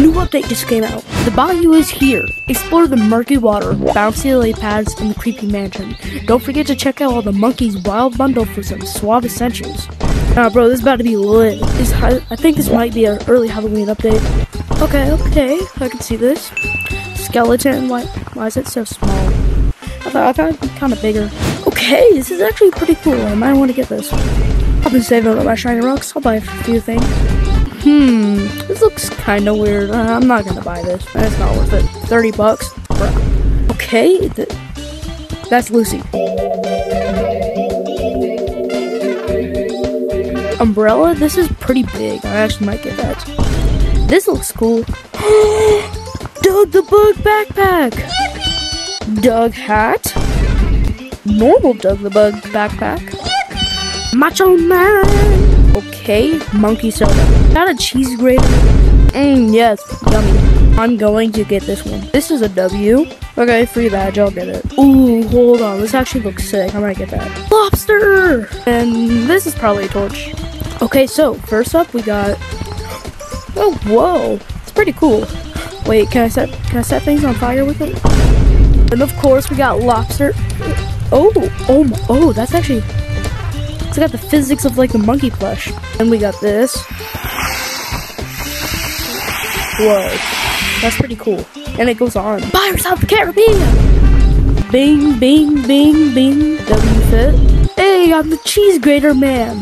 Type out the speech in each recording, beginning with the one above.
New update just came out. The Bayou is here. Explore the murky water, bouncy lily pads, and the creepy mansion. Don't forget to check out all the monkeys' wild bundle for some suave essentials. Nah, bro, this is about to be lit. This, I, I think this might be an early Halloween update. Okay, okay, I can see this. Skeleton, why, why is it so small? I thought, I thought it'd be kind of bigger. Okay, this is actually pretty cool. I might want to get this. I've been saving up my shiny rocks. I'll buy a few things. Hmm, this looks kind of weird. Uh, I'm not gonna buy this. It's not worth it. 30 bucks? Okay, th that's Lucy. Umbrella? This is pretty big. I actually might get that. This looks cool. Doug the Bug backpack! Doug hat? Normal Doug the Bug backpack? Macho Man! Okay, monkey soda. Not a cheese grater. Mmm, yes, yummy. I'm going to get this one. This is a W. Okay, free badge, I'll get it. Ooh, hold on, this actually looks sick. I might get that. Lobster! And this is probably a torch. Okay, so, first up we got... Oh, whoa. It's pretty cool. Wait, can I set can I set things on fire with it? And of course we got lobster. Oh, oh, oh, that's actually it's got the physics of like the monkey plush. And we got this. Whoa. That's pretty cool. And it goes on. Pirates of the Caribbean! Bing, bing, bing, bing. W fit. Hey, I'm the cheese grater man.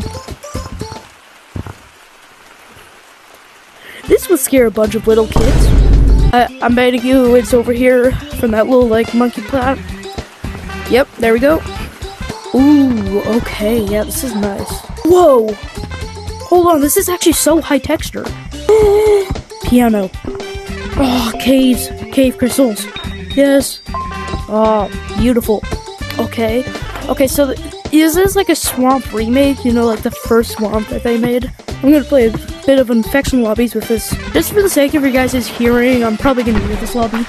This would scare a bunch of little kids. I, I'm betting you it's over here from that little like monkey plant. Yep, there we go. Ooh, okay, yeah, this is nice. Whoa! Hold on, this is actually so high texture. Piano. Oh, caves. Cave crystals. Yes. Oh, beautiful. Okay. Okay, so is this like a swamp remake? You know, like the first swamp that they made? I'm gonna play a bit of infection lobbies with this. Just for the sake of your guys' hearing, I'm probably gonna use this lobby.